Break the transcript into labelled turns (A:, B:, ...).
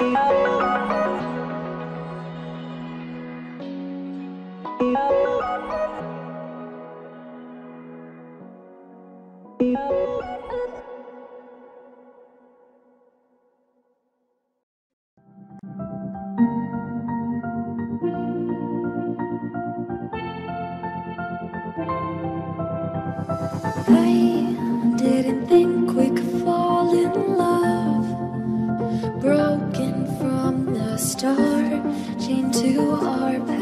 A: I didn't think we chained to our back.